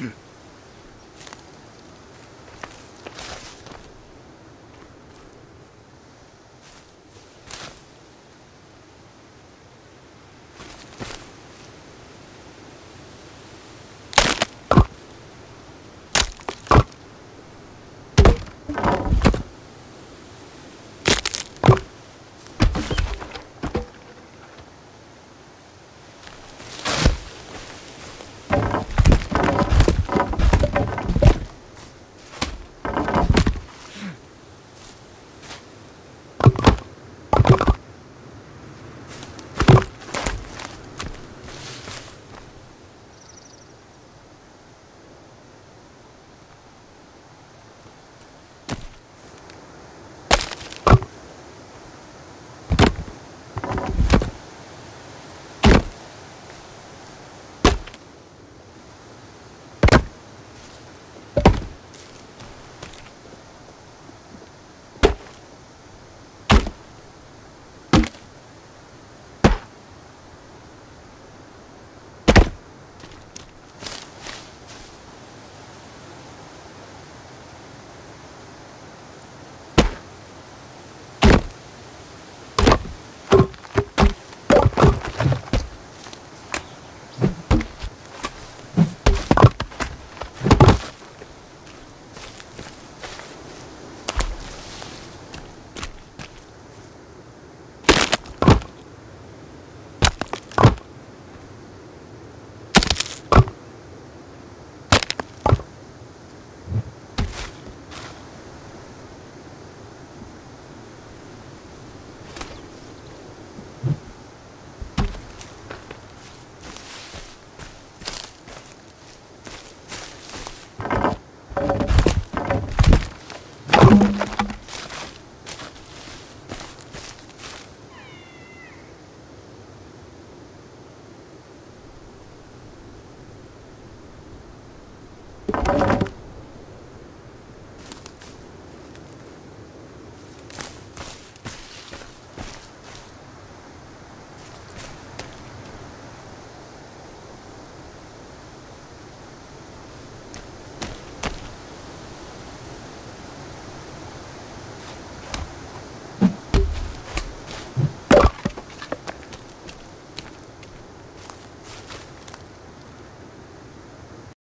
Merci.